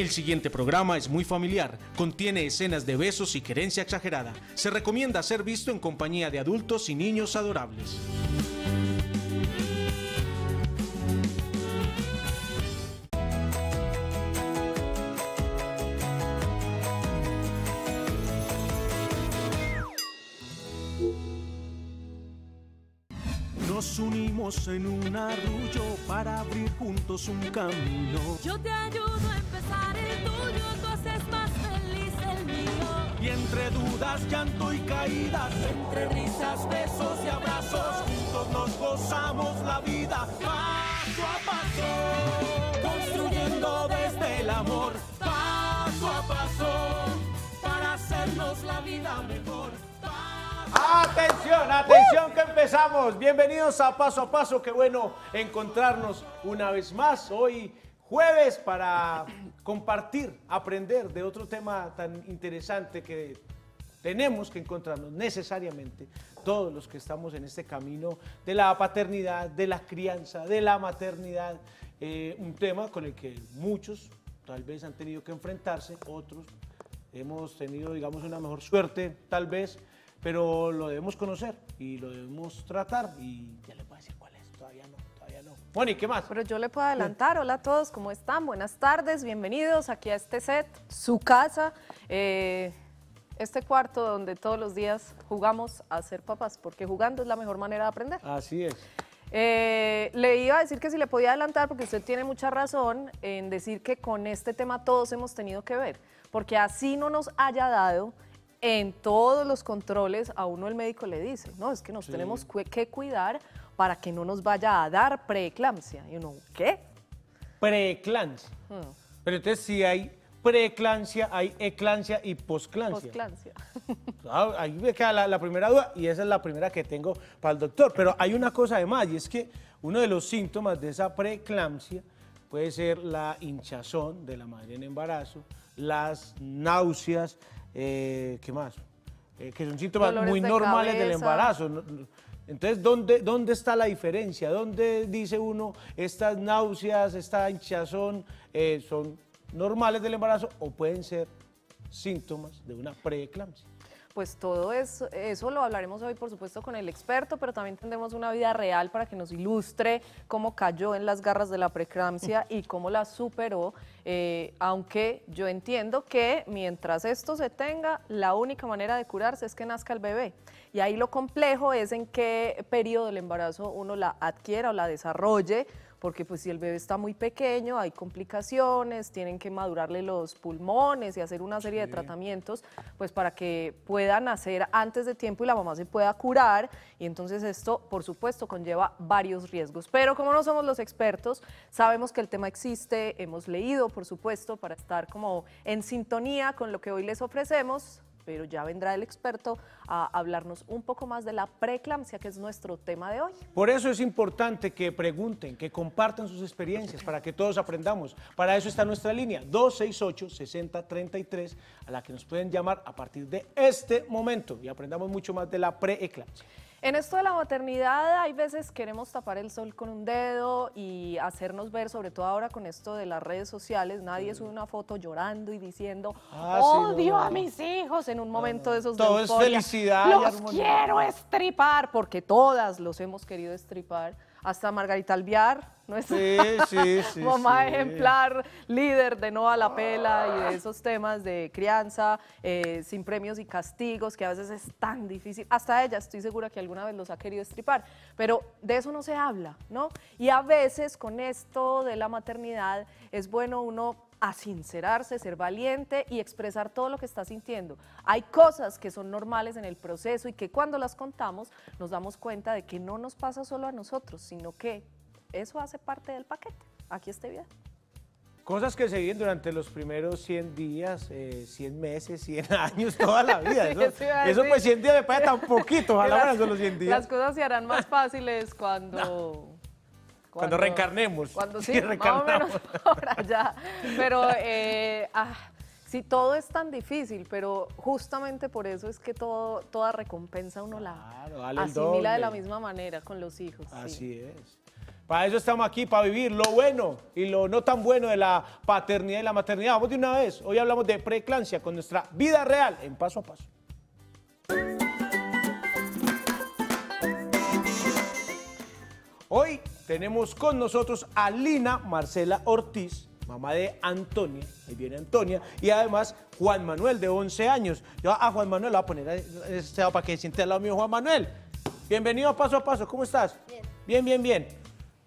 El siguiente programa es muy familiar, contiene escenas de besos y querencia exagerada. Se recomienda ser visto en compañía de adultos y niños adorables. Unimos en un arrullo para abrir juntos un camino. Yo te ayudo a empezar el tuyo, tú haces más feliz el mío. Y entre dudas, llanto y caídas, entre risas, besos y abrazos, juntos nos gozamos la vida paso a paso, construyendo desde el amor, paso a paso, para hacernos la vida mejor. Atención, atención que empezamos. Bienvenidos a Paso a Paso. Qué bueno encontrarnos una vez más hoy jueves para compartir, aprender de otro tema tan interesante que tenemos que encontrarnos necesariamente todos los que estamos en este camino de la paternidad, de la crianza, de la maternidad. Eh, un tema con el que muchos tal vez han tenido que enfrentarse, otros hemos tenido, digamos, una mejor suerte, tal vez, pero lo debemos conocer y lo debemos tratar y ya les voy a decir cuál es, todavía no, todavía no. Moni, ¿qué más? Pero yo le puedo adelantar, hola a todos, ¿cómo están? Buenas tardes, bienvenidos aquí a este set, su casa, eh, este cuarto donde todos los días jugamos a ser papás, porque jugando es la mejor manera de aprender. Así es. Eh, le iba a decir que si le podía adelantar, porque usted tiene mucha razón en decir que con este tema todos hemos tenido que ver, porque así no nos haya dado en todos los controles, a uno el médico le dice, no, es que nos Sí. tenemos cu- que cuidar para que no nos vaya a dar preeclampsia. Y uno, ¿qué? Preeclancia. Hmm, Pero entonces si hay preeclancia, hay eclancia y posclancia. Postclampsia. Ah, Ahí me queda la, la primera duda y esa es la primera que tengo para el doctor. Pero hay una cosa además y es que uno de los síntomas de esa preeclampsia puede ser la hinchazón de la madre en embarazo, las náuseas, eh, ¿qué más? Eh, que son síntomas Dolores muy de normales del embarazo. Entonces, ¿dónde, ¿dónde está la diferencia? ¿Dónde dice uno estas náuseas, esta hinchazón eh, son normales del embarazo o pueden ser síntomas de una preeclampsia? Pues todo eso, eso lo hablaremos hoy, por supuesto, con el experto, pero también tendremos una vida real para que nos ilustre cómo cayó en las garras de la preeclampsia y cómo la superó, eh, aunque yo entiendo que mientras esto se tenga, la única manera de curarse es que nazca el bebé. Y ahí lo complejo es en qué periodo del embarazo uno la adquiera o la desarrolle, porque pues si el bebé está muy pequeño hay complicaciones, tienen que madurarle los pulmones y hacer una serie de tratamientos pues para que pueda nacer antes de tiempo y la mamá se pueda curar. Y entonces esto por supuesto conlleva varios riesgos. Pero como no somos los expertos, sabemos que el tema existe, hemos leído por supuesto para estar como en sintonía con lo que hoy les ofrecemos pero ya vendrá el experto a hablarnos un poco más de la preeclampsia, que es nuestro tema de hoy. Por eso es importante que pregunten, que compartan sus experiencias, para que todos aprendamos. Para eso está nuestra línea 268-6033, a la que nos pueden llamar a partir de este momento y aprendamos mucho más de la preeclampsia. En esto de la maternidad, hay veces queremos tapar el sol con un dedo y hacernos ver, sobre todo ahora con esto de las redes sociales, nadie sube una foto llorando y diciendo, Ah, sí, no, odio no, a mis hijos en un momento de esos de Todo es euforia. felicidad Los quiero estripar, porque todas los hemos querido estripar. Hasta Margarita Alviar, nuestra Sí, sí, sí, mamá ejemplar, líder de No a la Pela y de esos temas de crianza, eh, sin premios y castigos, que a veces es tan difícil. Hasta ella estoy segura que alguna vez los ha querido estripar, pero de eso no se habla, ¿no? Y a veces con esto de la maternidad es bueno uno a sincerarse, ser valiente y expresar todo lo que está sintiendo. Hay cosas que son normales en el proceso y que cuando las contamos nos damos cuenta de que no nos pasa solo a nosotros, sino que eso hace parte del paquete. Aquí está bien. Cosas que se viven durante los primeros 100 días, eh, 100 meses, 100 años, toda la vida. Sí, Eso, a eso, pues 100 días me parece tan poquito, ojalá solo 100 días. Las cosas se harán más fáciles cuando... Cuando reencarnemos. Cuando Sí, sí, más o reencarnamos. menos por allá. Pero eh, ah, sí, todo es tan difícil, pero justamente por eso es que todo, toda recompensa uno la Claro, asimila de la misma manera con los hijos. sí. Así es. Para eso estamos aquí, para vivir lo bueno y lo no tan bueno de la paternidad y la maternidad. Vamos de una vez. Hoy hablamos de preeclampsia con nuestra vida real en paso a paso. Hoy tenemos con nosotros a Lina Marcela Ortiz, mamá de Antonia, ahí viene Antonia, y además Juan Manuel de 11 años. Yo a Juan Manuel lo voy a poner este para que se siente al lado mío Juan Manuel. Bienvenido a Paso a Paso, ¿cómo estás? Bien. Bien, bien,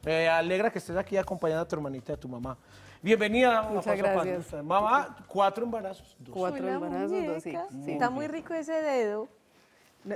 Me alegra que estés aquí acompañando a tu hermanita y a tu mamá. Bienvenida a Muchas Paso a Paso. gracias. Mamá, cuatro embarazos. dos. Cuatro Hola, embarazos, dos. Sí. Está muy rico ese dedo.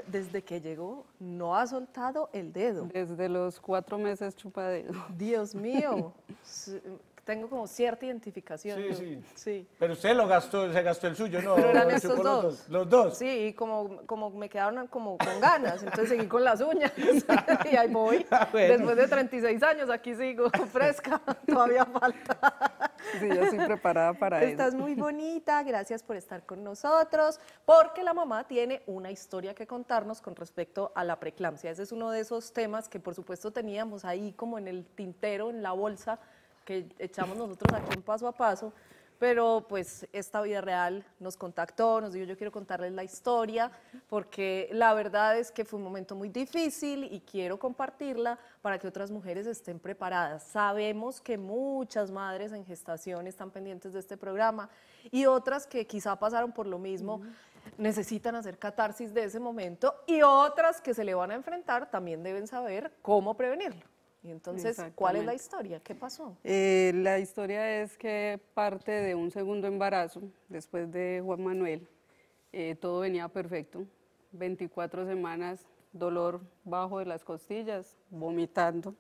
Desde que llegó, no ha soltado el dedo. Desde los cuatro meses chupadedo. Dios mío. Tengo como cierta identificación. Sí, yo. sí. Sí. Pero usted lo gastó, se gastó el suyo, ¿no? Pero eran los dos. Los dos. Sí, y como, como me quedaron como con ganas, entonces seguí con las uñas y ahí voy. Ah, bueno. Después de 36 años aquí sigo fresca, todavía falta. Sí, yo estoy preparada para eso. Estás muy bonita, gracias por estar con nosotros, porque la mamá tiene una historia que contarnos con respecto a la preeclampsia. Ese es uno de esos temas que por supuesto teníamos ahí como en el tintero, en la bolsa, que echamos nosotros aquí en paso a paso, pero pues esta vida real nos contactó, nos dijo yo quiero contarles la historia, porque la verdad es que fue un momento muy difícil y quiero compartirla para que otras mujeres estén preparadas. Sabemos que muchas madres en gestación están pendientes de este programa y otras que quizá pasaron por lo mismo necesitan hacer catarsis de ese momento y otras que se le van a enfrentar también deben saber cómo prevenirlo. Y entonces, ¿cuál es la historia? ¿Qué pasó? Eh, la historia es que parte de un segundo embarazo, después de Juan Manuel, eh, todo venía perfecto. 24 semanas, dolor bajo de las costillas, vomitando.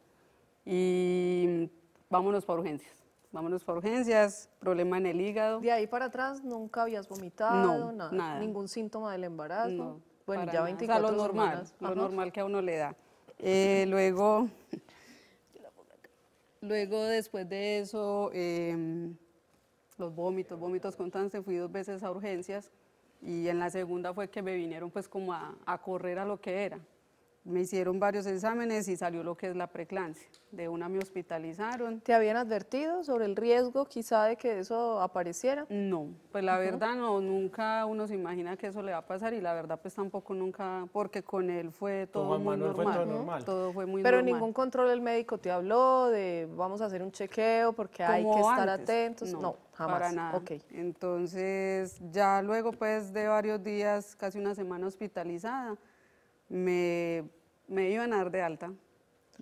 Y vámonos para urgencias. Vámonos para urgencias, problema en el hígado. De ahí para atrás nunca habías vomitado, No, nada, nada. ningún síntoma del embarazo. No, bueno, ya nada. 24 o sea, lo normal, semanas. lo Ajá. normal que a uno le da. Eh, luego, luego después de eso, em, los vómitos, vómitos constantes, fui dos veces a urgencias y en la segunda fue que me vinieron pues como a, a correr a lo que era. Me hicieron varios exámenes y salió lo que es la preeclampsia. De una me hospitalizaron. ¿Te habían advertido sobre el riesgo quizá de que eso apareciera? No, pues la verdad no, nunca uno se imagina que eso le va a pasar y la verdad pues tampoco nunca, porque con él fue todo muy Manuel fue normal. todo normal. Todo fue muy Pero normal. ningún control el médico te habló de vamos a hacer un chequeo porque hay que estar antes. atentos. No, jamás. Para nada. Ok. Entonces, ya luego pues de varios días, casi una semana hospitalizada, me, me iban a dar de alta.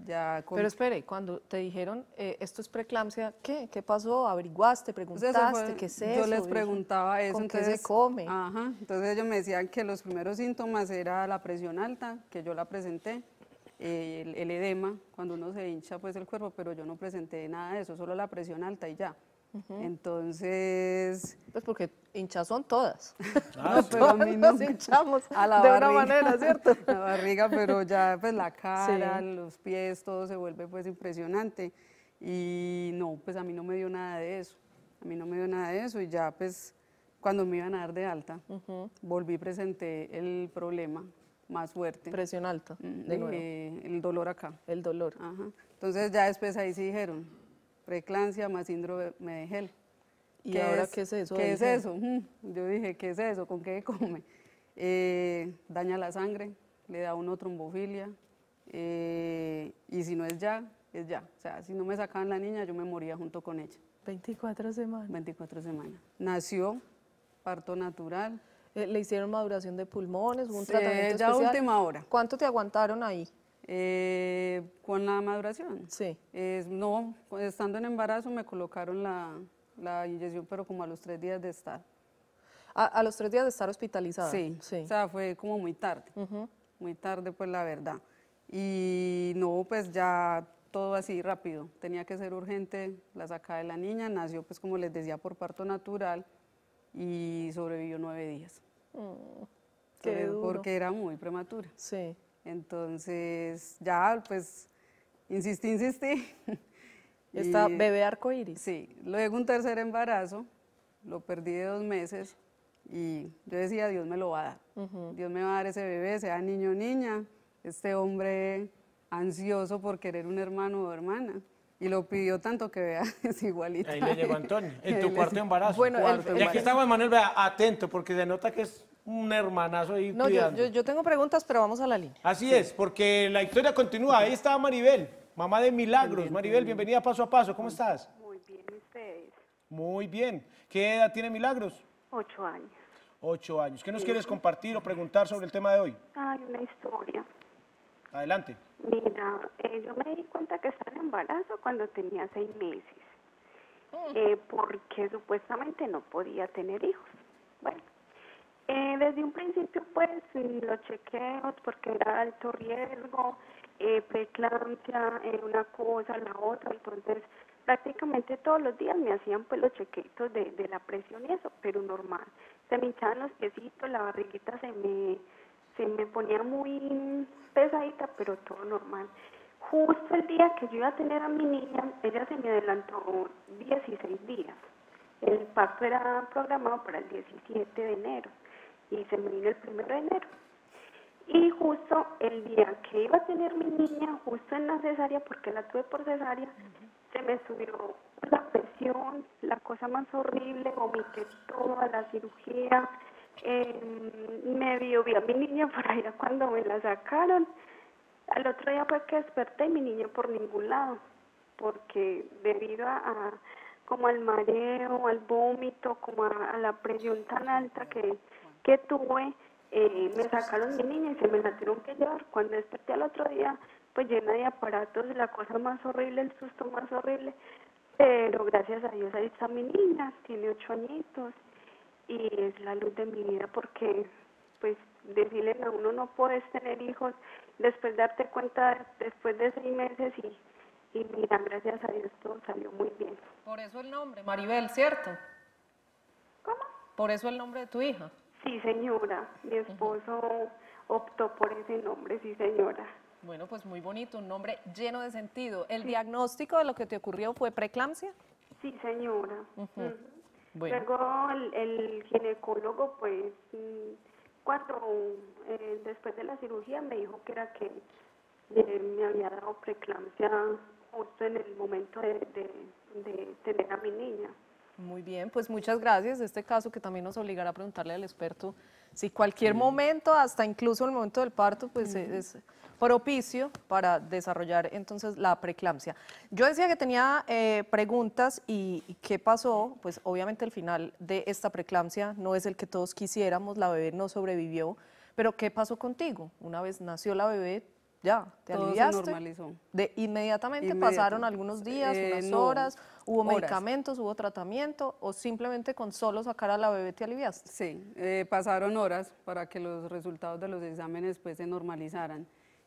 Ya con, Pero espere, cuando te dijeron eh, esto es preeclampsia, ¿qué? ¿Qué pasó? ¿Averiguaste? ¿Preguntaste? fue- ¿Qué es eso? Yo les preguntaba eso. ¿Con qué entonces, se come? Ajá, entonces ellos me decían que los primeros síntomas era la presión alta, que yo la presenté, eh, el, el edema, cuando uno se hincha pues el cuerpo, pero yo no presenté nada de eso, solo la presión alta y ya. Entonces, Pues porque hinchas son todas. Ah, no, pero a mí no. Nos hinchamos A la de una barriga. manera, ¿cierto? La barriga, pero ya pues la cara, Sí. los pies, todo se vuelve pues impresionante. Y no, pues a mí no me dio nada de eso. A mí no me dio nada de eso y ya pues cuando me iban a dar de alta, volví y presenté el problema más fuerte. Presión alta, mm, de nuevo. eh, el dolor acá. El dolor. Ajá. Entonces ya después ahí sí dijeron, preeclampsia más síndrome de Hell. ¿Y ahora qué es eso ¿Qué es Hell? eso? Mm, Yo dije, ¿qué es eso? ¿Con qué come? Eh, daña la sangre, le da uno trombofilia, eh, y si no es ya, es ya. O sea, si no me sacaban la niña, yo me moría junto con ella. 24 semanas. 24 semanas. Nació, parto natural. Eh, ¿Le hicieron maduración de pulmones? ¿Hubo un Sí, tratamiento ya especial? última hora. ¿Cuánto te aguantaron ahí? Eh, con la maduración. Sí. No, estando en embarazo me colocaron la, la inyección, pero como a los tres días de estar. A, a los tres días de estar hospitalizada. Sí, sí. o sea, fue como muy tarde, muy tarde pues la verdad. Y no, pues ya todo así rápido, tenía que ser urgente la sacada de la niña, nació pues como les decía por parto natural y sobrevivió nueve días. qué duro. Porque era muy prematura. Sí. Entonces ya pues insistí, insistí. Esta Y- bebé arcoíris. Sí, luego un tercer embarazo, lo perdí de dos meses y yo decía, Dios me lo va a dar. Dios me va a dar ese bebé, sea niño o niña. Este hombre ansioso por querer un hermano o hermana. Y lo pidió tanto que vea, es igualito. Ahí le llegó Antonio, en tu cuarto embarazo. Bueno, el- Cuarto y aquí Juan Manuel, vea, atento, porque se nota que es un hermanazo ahí No, yo, yo- yo tengo preguntas, pero vamos a la línea. Así es, porque la historia continúa. Ahí está Maribel, mamá de Milagros. Maribel, bienvenida paso a paso. ¿Cómo estás? Muy bien, ustedes. Muy bien. ¿Qué edad tiene Milagros? Ocho años. Ocho años. ¿Qué nos quieres compartir o preguntar sobre el tema de hoy? Hay una historia. Adelante. Mira, eh, yo me di cuenta que estaba en embarazo cuando tenía seis meses, eh, porque supuestamente no podía tener hijos. Bueno, eh, desde un principio pues los chequeos porque era alto riesgo, eh, eh, una cosa, la otra, entonces prácticamente todos los días me hacían pues los chequeitos de, de la presión y eso, pero normal. Se me hinchaban los piecitos, la barriguita se me, se me ponía muy pesadita, pero todo normal. Justo el día que yo iba a tener a mi niña, ella se me adelantó 16 días. El parto era programado para el 17 de enero y se me vino el 1 de enero. Y justo el día que iba a tener mi niña, justo en la cesárea, porque la tuve por cesárea, se me subió la presión, la cosa más horrible, vomité toda la cirugía, eh, medio vi a mi niña por allá cuando me la sacaron. Al otro día fue que desperté mi niña por ningún lado, porque debido a, como al mareo, al vómito, como a la presión tan alta que, que tuve, eh, me sacaron mi niña y se me la tuvieron que llevar. Cuando desperté al otro día, pues llena de aparatos, la cosa más horrible, el susto más horrible, pero gracias a Dios ahí está mi niña, tiene ocho añitos y es la luz de mi vida porque pues decirle a uno no puedes tener hijos después darte cuenta después de seis meses y, y mira gracias a Dios todo salió muy bien Por eso el nombre, Maribel, ¿cierto? ¿cómo? Por eso el nombre de tu hija. Sí señora mi esposo optó por ese nombre sí señora Bueno, pues muy bonito, un nombre lleno de sentido. ¿El diagnóstico de lo que te ocurrió fue preeclampsia? sí señora. Bueno. Luego el, el ginecólogo, pues, cuando eh, después de la cirugía me dijo que era que eh, me había dado preeclampsia justo en el momento de, de- de tener a mi niña. Muy bien, pues muchas gracias. Este caso que también nos obligará a preguntarle al experto si cualquier momento, hasta incluso el momento del parto, pues es propicio para desarrollar entonces la preeclampsia. Yo decía que tenía eh, preguntas y, y qué pasó, pues obviamente el final de esta preeclampsia no es el que todos quisiéramos, la bebé no sobrevivió, pero ¿qué pasó contigo? Una vez nació la bebé, ya, te Todo se aliviaste. normalizó. De inmediatamente pasaron algunos días, Eh, unas no, horas, hubo horas. medicamentos, hubo tratamiento o simplemente con solo sacar a la bebé te aliviaste. Sí, eh, pasaron horas para que los resultados de los exámenes pues se normalizaran.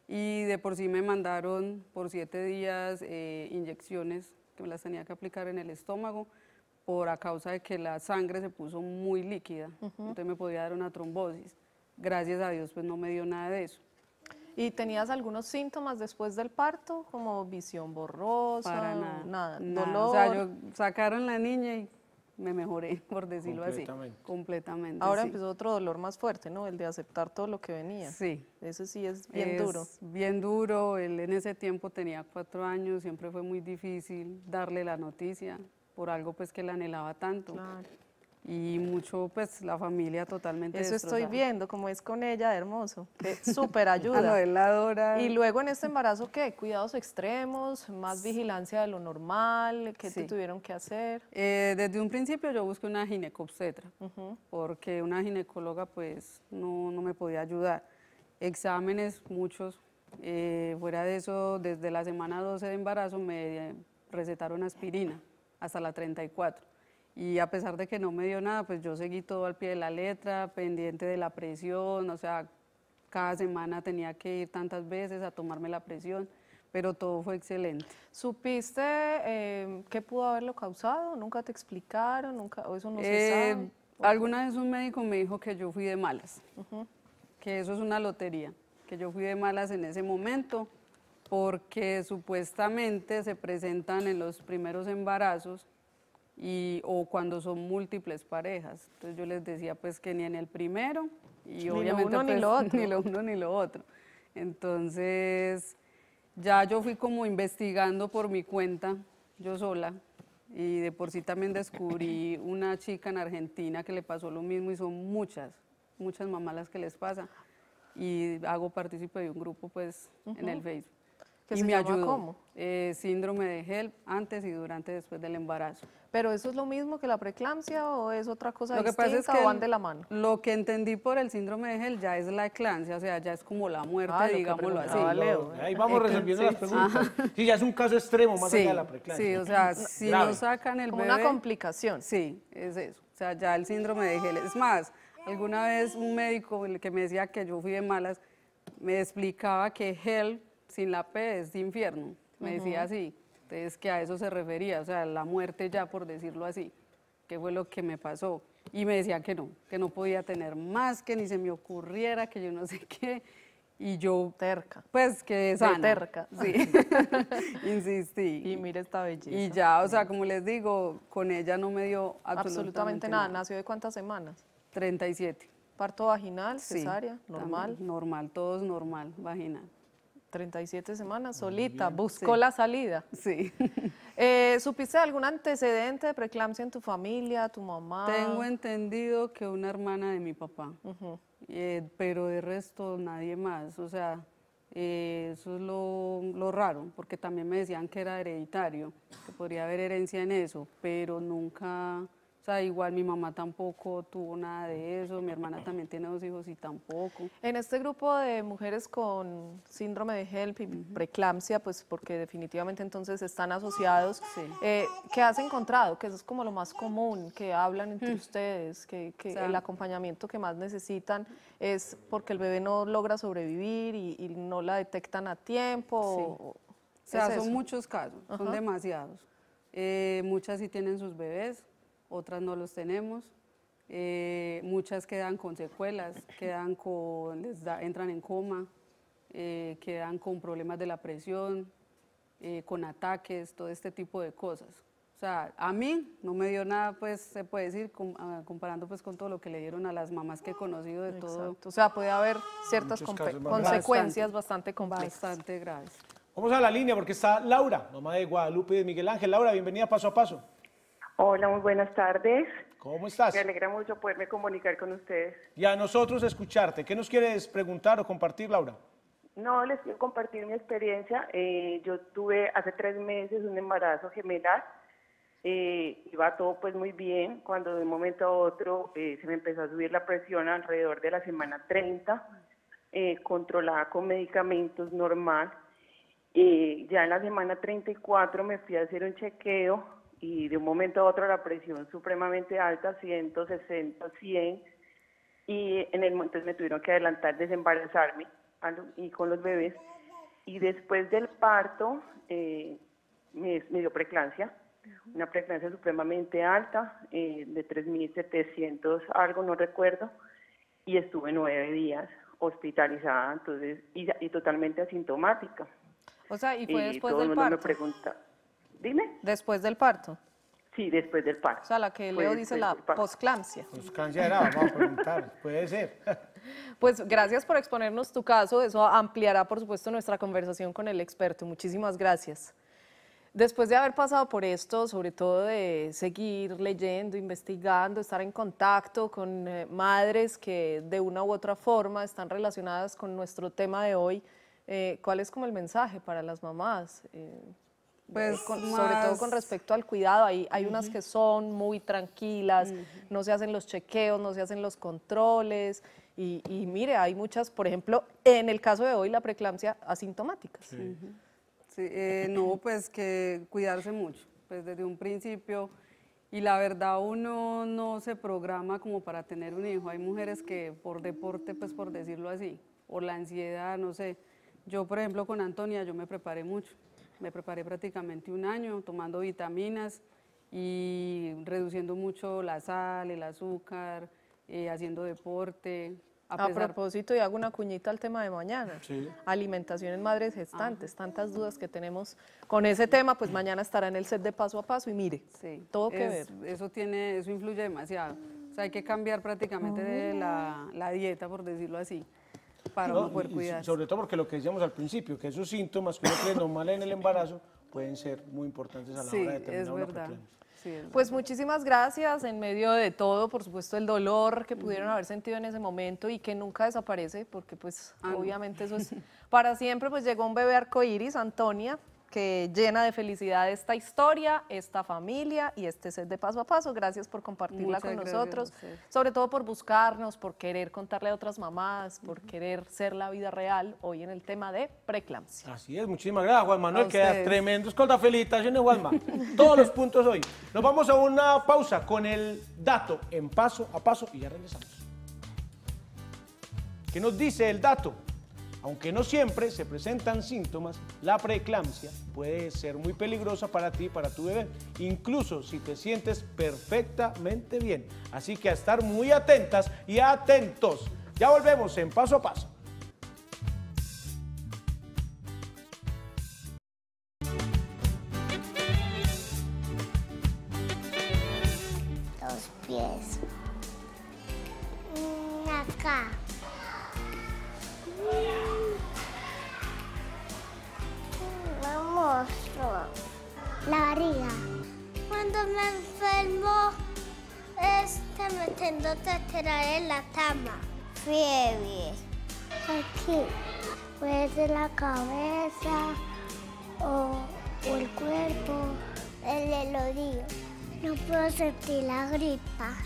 Y de por sí me mandaron por siete días eh, inyecciones que me las tenía que aplicar en el estómago por a causa de que la sangre se puso muy líquida. Entonces me podía dar una trombosis. Gracias a Dios pues no me dio nada de eso. ¿Y tenías algunos síntomas después del parto, como visión borrosa? Para nada. Nada, nada. dolor. O sea, yo sacaron la niña y me mejoré, por decirlo Completamente. así. Completamente. Ahora sí. empezó otro dolor más fuerte, ¿no? El de aceptar todo lo que venía. Sí. Ese sí es bien Es duro. Bien duro. Él en ese tiempo tenía cuatro años, siempre fue muy difícil darle la noticia por algo pues que la anhelaba tanto. Claro. Y mucho pues la familia totalmente Eso estoy viendo, como es con ella, hermoso. Qué súper Ah, ayuda. no, él la adora. Y luego en este embarazo, ¿qué? Cuidados extremos, más vigilancia de lo normal, ¿qué te Sí. tuvieron que hacer? Eh, desde un principio yo busqué una ginecobstetra, porque una ginecóloga pues no, no me podía ayudar. Exámenes, muchos. Eh, fuera de eso, desde la semana 12 de embarazo me recetaron aspirina hasta la 34. Y a pesar de que no me dio nada, pues yo seguí todo al pie de la letra, pendiente de la presión, o sea, cada semana tenía que ir tantas veces a tomarme la presión, pero todo fue excelente. ¿Supiste eh, qué pudo haberlo causado? ¿Nunca te explicaron? ¿Nunca, o eso no se Eh, sabe? alguna vez un médico me dijo que yo fui de malas, que eso es una lotería, que yo fui de malas en ese momento porque supuestamente se presentan en los primeros embarazos y, o cuando son múltiples parejas. Entonces yo les decía pues que ni en el primero y Ni lo obviamente uno ni pues, lo otro. ni lo uno ni lo otro. Entonces Ya yo fui como investigando por mi cuenta, yo sola, y de por sí también descubrí una chica en Argentina que le pasó lo mismo y son muchas, muchas mamás las que les pasa. Y hago partícipe de un grupo pues en el Facebook. ¿Que y se me llama ayudó. cómo? Eh, síndrome de HELP antes y durante y después del embarazo. ¿Pero eso es lo mismo que la preeclampsia o es otra cosa Lo que distinta pasa es que o van de la mano? Lo que entendí por el síndrome de HELP ya es la eclampsia, o sea, ya es como la muerte, Ah, lo que digámoslo así. Leo. Ahí vamos resolviendo las preguntas. Sí, ya es un caso extremo más Sí, allá de la preeclampsia. sí, o sea, si Grave. no sacan el Como bebé... una complicación. Sí, es eso. O sea, ya el síndrome de HELP. Es más, alguna vez un médico que me decía que yo fui de malas, me explicaba que HELP sin la P es infierno. Me decía así. Entonces, que a eso se refería, o sea, la muerte ya, por decirlo así. ¿Qué fue lo que me pasó? Y me decía que no, que no podía tener más, que ni se me ocurriera, que yo no sé qué. Y yo, Terca. pues, que sana. terca. Sí, insistí. Y mire esta belleza. Y ya, o sea, como les digo, con ella no me dio absolutamente, absolutamente, nada. ¿Nació de cuántas semanas? 37. Parto vaginal, Sí, cesárea, normal. también, Normal, todo es normal, vaginal. 37 semanas, solita, buscó la salida. Sí. Eh, ¿Supiste algún antecedente de preeclampsia en tu familia, tu mamá? Tengo entendido que una hermana de mi papá, eh, pero de resto nadie más. O sea, eh, eso es lo, lo raro, porque también me decían que era hereditario, que podría haber herencia en eso, pero nunca, sea, igual mi mamá tampoco tuvo nada de eso, mi hermana también tiene dos hijos y tampoco. En este grupo de mujeres con síndrome de HELP y preeclampsia, pues porque definitivamente entonces están asociados, Sí. eh, ¿qué has encontrado? Que eso es como lo más común, que hablan entre ustedes, que, que O sea, el acompañamiento que más necesitan es porque el bebé no logra sobrevivir y, y no la detectan a tiempo. Sí. o- O sea, ¿es son eso? muchos casos, son demasiados. Eh, muchas sí tienen sus bebés, otras no los tenemos. Eh, muchas quedan con secuelas, quedan con, les da- entran en coma, eh, quedan con problemas de la presión, eh, con ataques, todo este tipo de cosas. O sea, a mí no me dio nada, pues se puede decir, com- ah, comparando pues con todo lo que le dieron a las mamás que he conocido de todo, Exacto. O sea, puede haber ciertas consecuencias bastante complejas. bastante graves. Vamos a la línea porque está Laura, mamá de Guadalupe y de Miguel Ángel. Laura, bienvenida Paso a Paso. Hola, muy buenas tardes. ¿Cómo estás? Me alegra mucho poderme comunicar con ustedes. Y a nosotros escucharte. ¿Qué nos quieres preguntar o compartir, Laura? No, les quiero compartir mi experiencia. Eh, yo tuve hace tres meses un embarazo gemelar. Eh, iba todo pues muy bien. Cuando de un momento a otro eh, se me empezó a subir la presión alrededor de la semana 30, eh, controlada con medicamentos normal. Eh, ya en la semana 34 me fui a hacer un chequeo y de un momento a otro la presión supremamente alta, 160, 100 y en el entonces me tuvieron que adelantar desembarazarme y con los bebés. Y después del parto eh, me, me dio preeclampsia una preeclampsia supremamente alta eh, de 3.700 algo no recuerdo y estuve nueve días hospitalizada entonces y, y totalmente asintomática. O sea, y fue Y después todo el del mundo me parto. pregunta dime Después del parto. sí después del parto O sea, la que Leo dice la posclampsia. Cancha era, vamos a preguntar. Puede ser. Pues gracias por exponernos tu caso. Eso ampliará, por supuesto, nuestra conversación con el experto. Muchísimas gracias. Después de haber pasado por esto, sobre todo de seguir leyendo, investigando, estar en contacto con eh, madres que de una u otra forma están relacionadas con nuestro tema de hoy, eh, ¿cuál es como el mensaje para las mamás? Eh, Pues, con- sobre todo con respecto al cuidado, hay, hay unas que son muy tranquilas, no se hacen los chequeos, no se hacen los controles, y, y mire, hay muchas, por ejemplo, en el caso de hoy, la preeclampsia asintomáticas. Sí, eh, no, pues que cuidarse mucho, pues desde un principio. Y la verdad uno no se programa como para tener un hijo. Hay mujeres que por deporte, pues por decirlo así, o la ansiedad, no sé. Yo, por ejemplo, con Antonia, yo me preparé mucho. Me preparé prácticamente un año tomando vitaminas y reduciendo mucho la sal, el azúcar, eh, haciendo deporte. A, pesar- propósito, y hago una cuñita al tema de mañana, Sí. alimentación en madres gestantes, tantas dudas que tenemos con ese tema, pues mañana estará en el set de paso a paso y mire, Sí, todo que es- Eso, tiene, eso influye demasiado. O sea, hay que cambiar prácticamente de la, la dieta, por decirlo así. Para ¿no? uno poder cuidarse. Sobre todo porque lo que decíamos al principio, que esos síntomas que uno cree normales en el embarazo pueden ser muy importantes a la Sí, hora de determinar es una verdad. Sí, es Pues muchísimas gracias en medio de todo, por supuesto el dolor que pudieron haber sentido en ese momento y que nunca desaparece, porque pues Ah, no. obviamente eso es para siempre, pues llegó un bebé arcoíris, Antonia, que llena de felicidad esta historia, esta familia y este set de paso a paso. Gracias por compartirla Muchas con gracias nosotros, sobre todo por buscarnos, por querer contarle a otras mamás, por querer ser la vida real hoy en el tema de preeclampsia. Así es, muchísimas gracias Juan Manuel, A quedas ustedes. tremendo. Escolta, felicitaciones Juanma. Todos los puntos hoy. Nos vamos a una pausa con el dato en paso a paso y ya regresamos. ¿Qué nos dice el dato? Aunque no siempre se presentan síntomas, la preeclampsia puede ser muy peligrosa para ti y para tu bebé, incluso si te sientes perfectamente bien. Así que a estar muy atentas y atentos. Ya volvemos en paso a paso. No puedo sentir la gripa.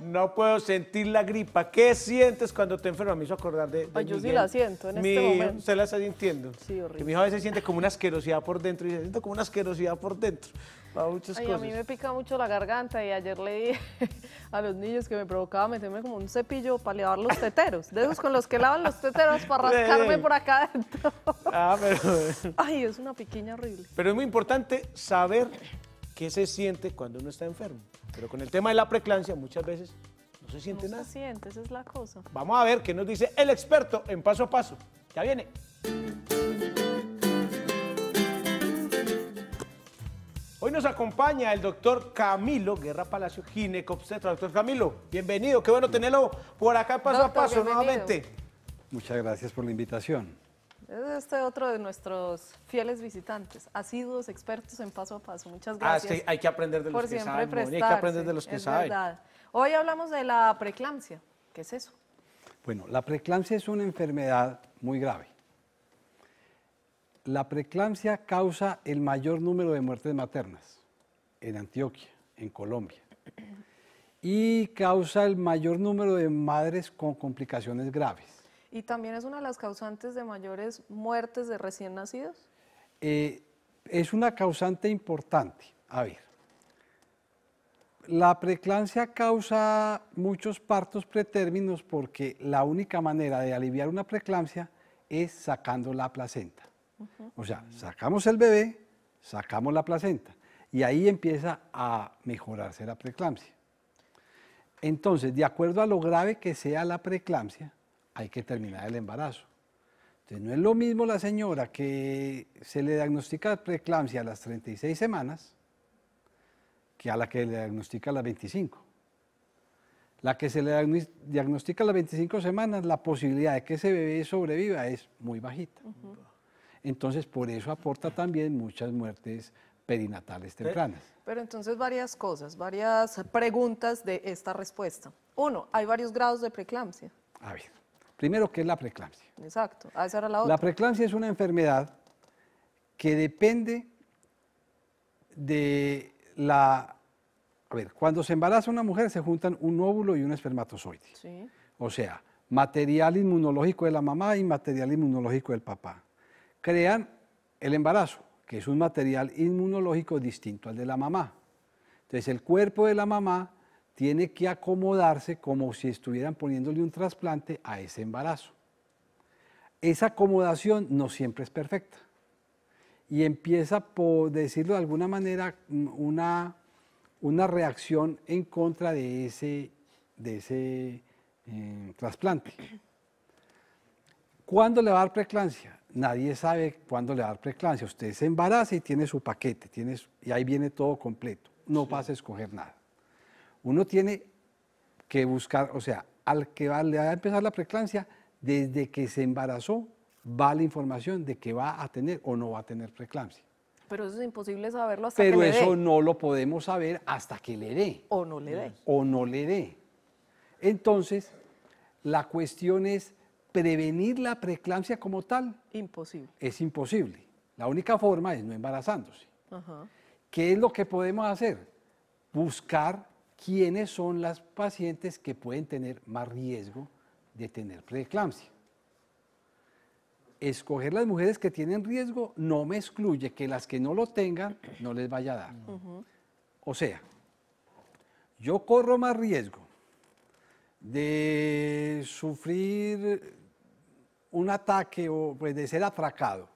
No puedo sentir la gripa. ¿Qué sientes cuando te enfermas? Me hizo acordar de. de Ay, yo sí la siento en este Mi momento. ¿Usted la está sintiendo? Sí, horrible. Que mi hijo a veces siente como una asquerosidad por dentro y dice, siento como una asquerosidad por dentro. Para muchas Ay, a cosas. mí me pica mucho la garganta y ayer le dije a los niños que me provocaba meterme como un cepillo para lavar los teteros, de esos con los que lavan los teteros para rascarme por acá adentro. Ah, pero, Ay, es una piquiña horrible. pero es muy importante saber qué se siente cuando uno está enfermo. Pero con el tema de la preeclampsia muchas veces no se siente No nada. se siente, esa es la cosa. Vamos a ver qué nos dice el experto en paso a paso. Ya viene. Hoy nos acompaña el doctor Camilo Guerra Palacio, ginecobstetra. Doctor Camilo, bienvenido. Qué bueno tenerlo por acá paso Doctor, a paso bienvenido. nuevamente. Muchas gracias por la invitación. Es este otro de nuestros fieles visitantes, asiduos expertos en paso a paso. Muchas Ah, es gracias. que hay que aprender de los por que siempre saben. Moni, prestarse. Hay que aprender de los que es saben. verdad. Hoy hablamos de la preeclampsia. ¿Qué es eso? Bueno, la preeclampsia es una enfermedad muy grave. La preeclampsia causa el mayor número de muertes maternas en Antioquia, en Colombia. Y causa el mayor número de madres con complicaciones graves. Y también es una de las causantes de mayores muertes de recién nacidos. Eh, es una causante importante. A ver, la preeclampsia causa muchos partos pretérminos porque la única manera de aliviar una preeclampsia es sacando la placenta. O sea, sacamos el bebé, sacamos la placenta y ahí empieza a mejorarse la preeclampsia. Entonces, de acuerdo a lo grave que sea la preeclampsia, hay que terminar el embarazo. Entonces, no es lo mismo la señora que se le diagnostica preeclampsia a las 36 semanas que a la que le diagnostica a las 25. La que se le diagnos- diagnostica a las 25 semanas, la posibilidad de que ese bebé sobreviva es muy bajita. Entonces, por eso aporta también muchas muertes perinatales tempranas. Pero entonces varias cosas, varias preguntas de esta respuesta. Uno, hay varios grados de preeclampsia. A ver, primero, ¿qué es la preeclampsia? Exacto, ah, esa era la La otra. preeclampsia es una enfermedad que depende de la... A ver, cuando se embaraza una mujer se juntan un óvulo y un espermatozoide. Sí. O sea, material inmunológico de la mamá y material inmunológico del papá. Crean el embarazo, que es un material inmunológico distinto al de la mamá. Entonces, el cuerpo de la mamá tiene que acomodarse como si estuvieran poniéndole un trasplante a ese embarazo. Esa acomodación no siempre es perfecta. Y empieza, por decirlo de alguna manera, una, una reacción en contra de ese, de ese eh, trasplante. ¿Cuándo le va a dar preeclampsia? Nadie sabe cuándo le va a dar preeclampsia. Usted se embaraza y tiene su paquete, tiene su- y ahí viene todo completo. No pasa a escoger nada. Uno tiene que buscar, o sea, al que va, le va a empezar la preeclampsia, desde que se embarazó, va la información de que va a tener o no va a tener preeclampsia. Pero eso es imposible saberlo hasta Pero que le eso dé. no lo podemos saber hasta que le dé O no le dé. o no le dé. Entonces, la cuestión es prevenir la preeclampsia como tal. Imposible. Es imposible. La única forma es no embarazándose. Ajá. ¿Qué es lo que podemos hacer? Buscar quiénes son las pacientes que pueden tener más riesgo de tener preeclampsia. Escoger las mujeres que tienen riesgo no me excluye que las que no lo tengan no les vaya a dar. O sea, yo corro más riesgo de sufrir un ataque o pues, de ser atracado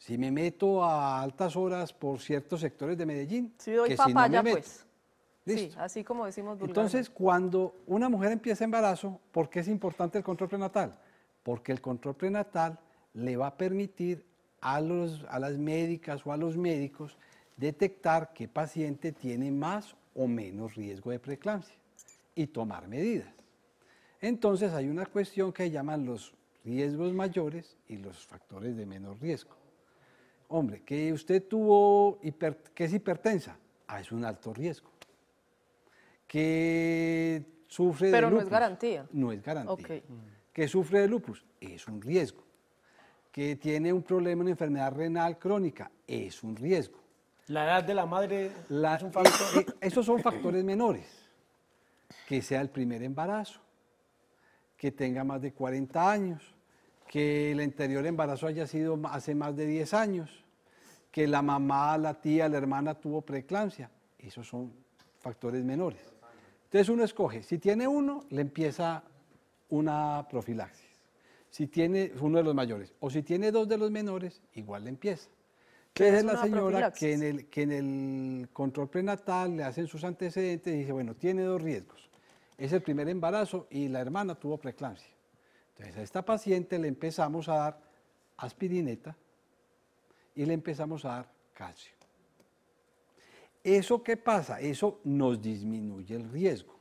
si me meto a altas horas por ciertos sectores de Medellín Si doy que si no papaya, me meto. pues. Sí, así como decimos Entonces, cuando una mujer empieza embarazo, ¿por qué es importante el control prenatal? Porque el control prenatal le va a permitir a, los, a las médicas o a los médicos detectar qué paciente tiene más o menos riesgo de preeclampsia y tomar medidas. Entonces, hay una cuestión que llaman los riesgos mayores y los factores de menor riesgo. Hombre, que usted tuvo, hiper- que es hipertensa, ah, es un alto riesgo que sufre de Pero no es lupus, garantía. No es garantía. Ok. Que sufre de lupus es un riesgo. Que tiene un problema, una enfermedad renal crónica es un riesgo. La edad de la madre La- es un factor. eh, eh, esos son factores menores. Que sea el primer embarazo, que tenga más de 40 años, que el anterior embarazo haya sido hace más de 10 años, que la mamá, la tía, la hermana tuvo preeclampsia. Esos son factores menores. Entonces uno escoge, si tiene uno, le empieza una profilaxis. Si tiene uno de los mayores, o si tiene dos de los menores, igual le empieza. ¿Qué Entonces es la señora que en, el, que en el control prenatal le hacen sus antecedentes y dice, bueno, tiene dos riesgos. Es el primer embarazo y la hermana tuvo preeclampsia. Entonces a esta paciente le empezamos a dar aspirineta y le empezamos a dar calcio. ¿Eso qué pasa? Eso nos disminuye el riesgo,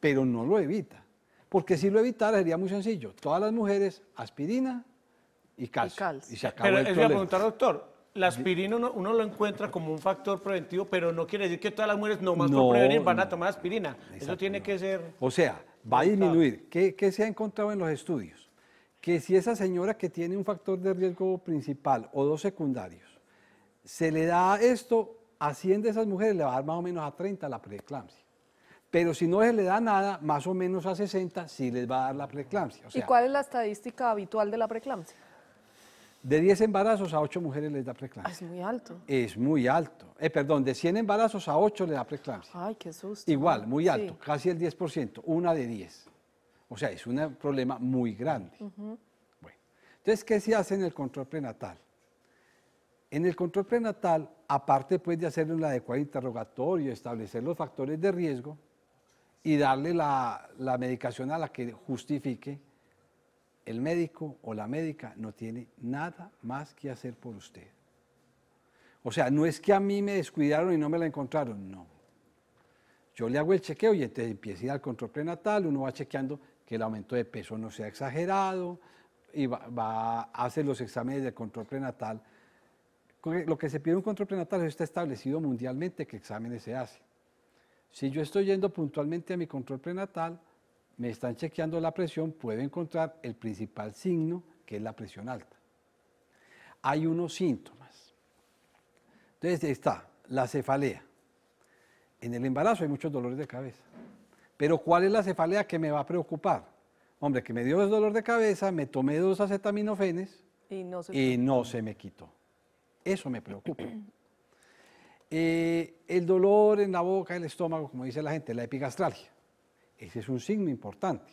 pero no lo evita. Porque si lo evitara sería muy sencillo. Todas las mujeres, aspirina y calcio. Y, calcio. se acabó Pero el les voy a problema. preguntar, doctor, la aspirina uno, uno lo encuentra como un factor preventivo, pero no quiere decir que todas las mujeres nomás No, por prevenir van a tomar aspirina. Eso tiene no. que ser... O sea, va a disminuir. ¿Qué, qué se ha encontrado en los estudios? Que si esa señora que tiene un factor de riesgo principal o dos secundarios, se le da esto, a 100 de esas mujeres le va a dar más o menos a 30 la preeclampsia. Pero si no se le da nada, más o menos a 60 sí les va a dar la preeclampsia. O ¿Y cuál es la estadística habitual de la preeclampsia? De 10 embarazos a 8 mujeres les da preeclampsia. es muy alto. Es muy alto. Eh, perdón, de 100 embarazos a 8 le da preeclampsia. Ay, qué susto. Igual, muy alto, Sí. casi el 10%, una de 10. O sea, es un problema muy grande. Bueno, entonces, ¿qué se hace en el control prenatal? En el control prenatal, aparte pues, de hacerle un adecuado interrogatorio, establecer los factores de riesgo y darle la, la medicación a la que justifique, el médico o la médica no tiene nada más que hacer por usted. O sea, no es que a mí me descuidaron y no me la encontraron, no. Yo le hago el chequeo y entonces empieza a ir al control prenatal, uno va chequeando que el aumento de peso no sea exagerado y va, a hacer los exámenes de control prenatal. Lo que se pide un control prenatal está establecido mundialmente qué exámenes se hacen. Si yo estoy yendo puntualmente a mi control prenatal, me están chequeando la presión, puedo encontrar el principal signo, que es la presión alta. Hay unos síntomas. Entonces está la cefalea. En el embarazo hay muchos dolores de cabeza. Pero ¿cuál es la cefalea que me va a preocupar? Hombre, que me dio el dolor de cabeza, me tomé dos acetaminofenes Y no se y no se me quitó. Eso me preocupa. Eh, el dolor en la boca, el estómago, como dice la gente, la epigastralgia. Ese es un signo importante.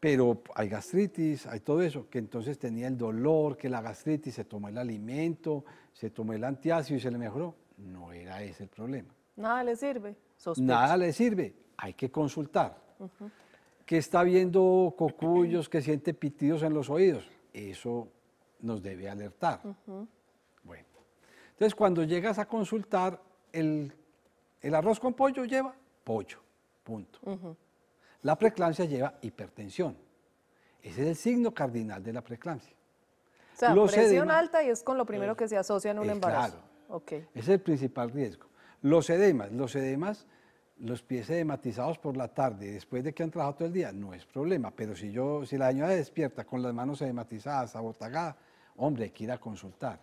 Pero hay gastritis, hay todo eso, que entonces tenía el dolor, que la gastritis, se tomó el alimento, se tomó el antiácido y se le mejoró. No era ese el problema. Nada le sirve. Sospecho. Nada le sirve, hay que consultar. Que está viendo cocuyos, que siente pitidos en los oídos, eso nos debe alertar. Bueno, entonces cuando llegas a consultar, el, el arroz con pollo lleva pollo, punto. La preeclampsia lleva hipertensión. Ese es el signo cardinal de la preeclampsia. O sea, Los presión edemas- alta y es con lo primero que se asocia en un embarazo. claro. Ok. Ese es el principal riesgo. Los edemas, los edemas, los pies edematizados por la tarde, después de que han trabajado todo el día, no es problema. Pero si yo, si la señora despierta con las manos edematizadas, abotagadas, hombre, hay que ir a consultar.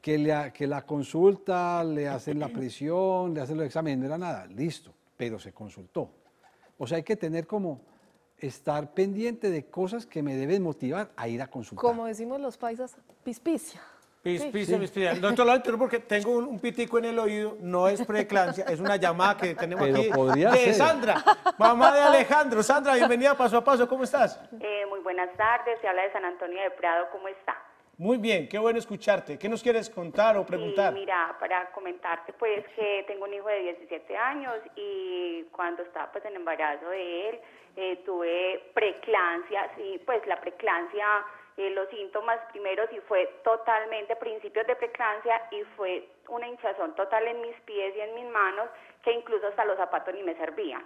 Que, le que la consulta, le hacen la presión, le hacen los exámenes, no era nada, listo, pero se consultó. O sea, hay que tener como estar pendiente de cosas que me deben motivar a ir a consultar. Como decimos los paisas, pispicia. Pispicia, pispicia. Doctor, lo interrumpo porque tengo un, un pitico en el oído, no es preeclampsia, es una llamada que tenemos Pero aquí podría de ser. Sandra, mamá de Alejandro. Sandra, bienvenida a Paso a Paso, ¿cómo estás? Eh, muy buenas tardes, se habla de San Antonio de Prado, ¿cómo está? Muy bien, qué bueno escucharte. ¿Qué nos quieres contar o Sí, preguntar? mira, para comentarte, pues que tengo un hijo de 17 años y cuando estaba pues en embarazo de él, eh, tuve preeclampsia, sí, pues la preeclampsia, eh, los síntomas primero sí fue totalmente principios de preeclampsia y fue una hinchazón total en mis pies y en mis manos que incluso hasta los zapatos ni me servían.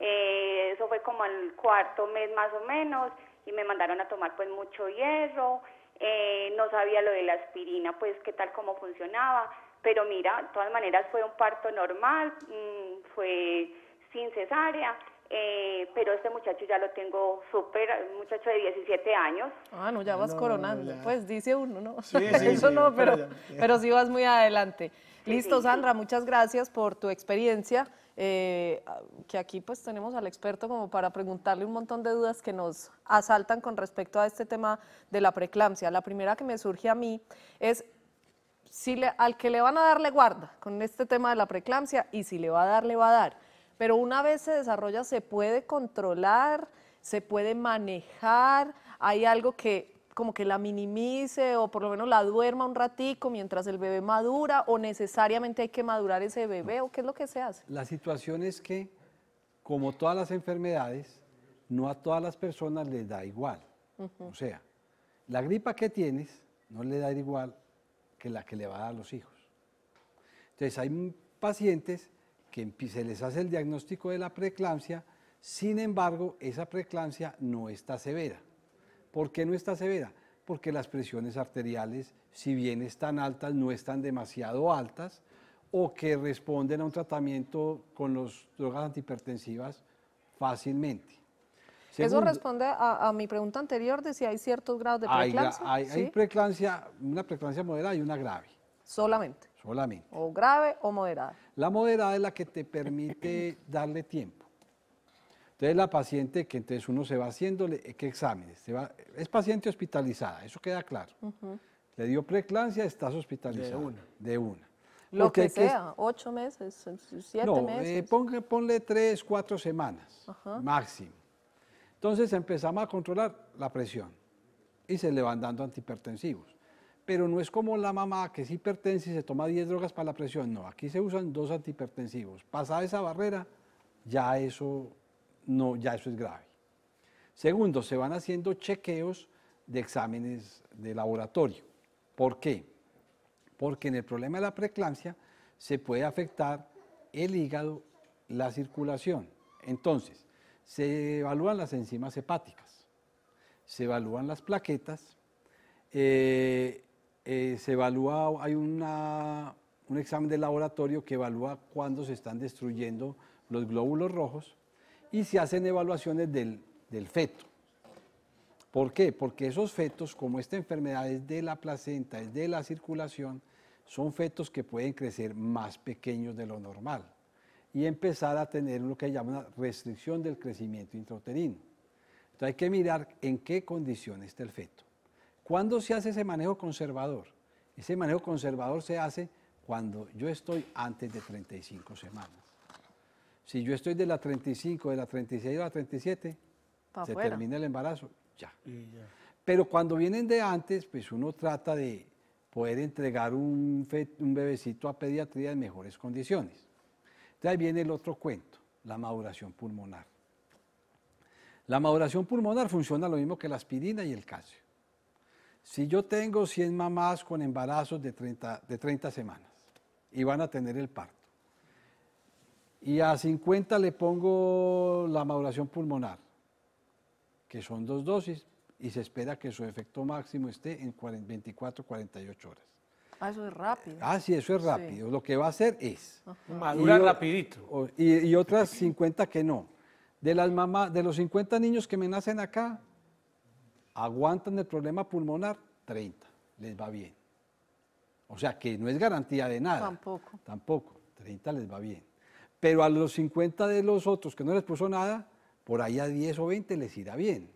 Eh, eso fue como el cuarto mes más o menos y me mandaron a tomar pues mucho hierro, eh, no sabía lo de la aspirina, pues qué tal cómo funcionaba, pero mira, de todas maneras fue un parto normal, mm, fue sin cesárea, eh, pero este muchacho ya lo tengo súper, un muchacho de 17 años, Ah, no, ya vas no, coronando. ya. Pues dice uno, ¿no? Sí, sí, Eso sí, no, pero, pero pero sí vas muy adelante. Listo, sí. Sandra, muchas gracias por tu experiencia. Eh, que aquí pues tenemos al experto como para preguntarle un montón de dudas que nos asaltan con respecto a este tema de la preeclampsia. La primera que me surge a mí es si al que le van a dar le guarda con este tema de la preeclampsia y si le va a dar, le va a dar. Pero una vez se desarrolla, se puede controlar, se puede manejar, hay algo que como que la minimice o por lo menos la duerma un ratico mientras el bebé madura o necesariamente hay que madurar ese bebé o qué es lo que se hace. La situación es que, como todas las enfermedades, no a todas las personas les da igual. O sea, la gripa que tienes no le da igual que la que le va a dar a los hijos. Entonces, hay pacientes que se les hace el diagnóstico de la preeclampsia, sin embargo, esa preeclampsia no está severa. ¿Por qué no está severa? Porque las presiones arteriales, si bien están altas, no están demasiado altas o que responden a un tratamiento con las drogas antihipertensivas fácilmente. Eso responde a, a mi pregunta anterior de si hay ciertos grados de preeclampsia. hay, hay ¿sí? preeclampsia, una preeclampsia moderada y una grave, Solamente, solamente. o grave o moderada. La moderada es la que te permite darle tiempo. Entonces la paciente que entonces uno se va haciéndole, ¿qué exámenes? Se va- es paciente hospitalizada, eso queda claro. Le dio preeclampsia, estás hospitalizada. De una. De una. Lo Porque que sea, ocho meses, siete no, meses. eh, ponga- ponle tres, cuatro semanas máximo. Entonces empezamos a controlar la presión y se le van dando antihipertensivos. Pero no es como la mamá que es hipertensa y se toma 10 drogas para la presión. No, aquí se usan dos antihipertensivos. Pasada esa barrera, ya eso, no, ya eso es grave. Segundo, se van haciendo chequeos de exámenes de laboratorio. ¿Por qué? Porque en el problema de la preeclampsia se puede afectar el hígado, la circulación. Entonces, se evalúan las enzimas hepáticas, se evalúan las plaquetas, eh, eh, se evalúa, hay una- un examen de laboratorio que evalúa cuándo se están destruyendo los glóbulos rojos y se hacen evaluaciones del, del feto. ¿Por qué? Porque esos fetos, como esta enfermedad es de la placenta, es de la circulación, son fetos que pueden crecer más pequeños de lo normal y empezar a tener lo que llama una restricción del crecimiento intrauterino. Entonces hay que mirar en qué condición está el feto. ¿Cuándo se hace ese manejo conservador? Ese manejo conservador se hace cuando yo estoy antes de 35 semanas. Si yo estoy de la 35, de la 36 a la 37, Pa' se termina el embarazo, ya. Pero cuando vienen de antes, pues uno trata de poder entregar un, fe- un bebecito a pediatría en mejores condiciones. Entonces ahí viene el otro cuento, la maduración pulmonar. La maduración pulmonar funciona lo mismo que la aspirina y el calcio. Si yo tengo 100 mamás con embarazos de 30, de 30 semanas y van a tener el parto, Y a 50 le pongo la maduración pulmonar, que son dos dosis, y se espera que su efecto máximo esté en 40 24, 48 horas. Ah, eso es rápido. Ah, sí, eso es rápido. Lo que va a hacer es... Madura rapidito. y otras 50 que no. De las mamás, de los 50 niños que me nacen acá, aguantan el problema pulmonar, 30, les va bien. O sea que no es garantía de nada. Tampoco. Tampoco, 30 les va bien. Pero a los 50 de los otros que no les puso nada, por ahí a 10 o 20 les irá bien.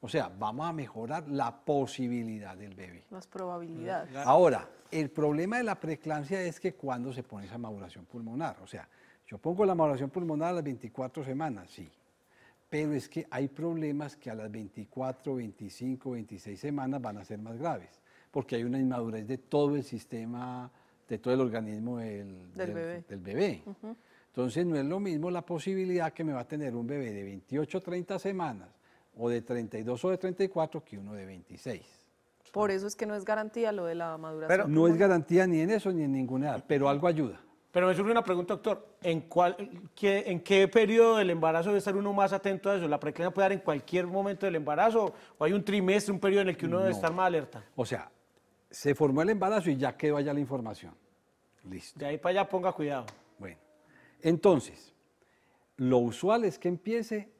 O sea, vamos a mejorar la posibilidad del bebé. Las probabilidades. Ahora, el problema de la preeclampsia es que cuando se pone esa maduración pulmonar, o sea, yo pongo la maduración pulmonar a las 24 semanas, sí, pero es que hay problemas que a las 24, 25, 26 semanas van a ser más graves, porque hay una inmadurez de todo el sistema, de todo el organismo del, Del bebé. del bebé. Entonces, no es lo mismo la posibilidad que me va a tener un bebé de 28, 30 semanas, o de 32 o de 34, que uno de 26. Por eso es que no es garantía lo de la maduración. Pero- No es garantía ni en eso ni en ninguna edad, pero algo ayuda. Pero me surge una pregunta, doctor. ¿En, cuál, qué, ¿En qué periodo del embarazo debe estar uno más atento a eso? ¿La preeclampsia puede dar en cualquier momento del embarazo? ¿O hay un trimestre, un periodo en el que uno debe estar más alerta? O sea, se formó el embarazo y ya quedó allá la información. Listo. De ahí para allá ponga cuidado. Entonces, lo usual es que empiece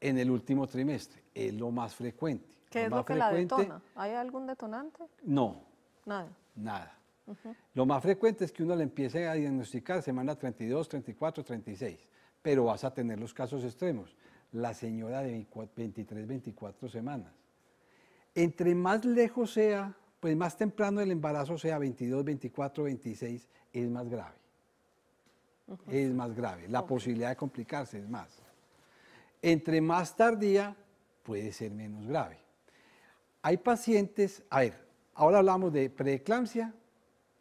en el último trimestre, es lo más frecuente. ¿Qué es lo que la frecuente- detona? ¿Hay algún detonante? No, Nada. nada. Lo más frecuente es que uno le empiece a diagnosticar semana 32, 34, 36, pero vas a tener los casos extremos. La señora de 24 23, 24 semanas. Entre más lejos sea, pues más temprano el embarazo sea 22, 24, 26, es más grave. Es más grave. La posibilidad de complicarse es más. Entre más tardía, puede ser menos grave. Hay pacientes, a ver, ahora hablamos de preeclampsia,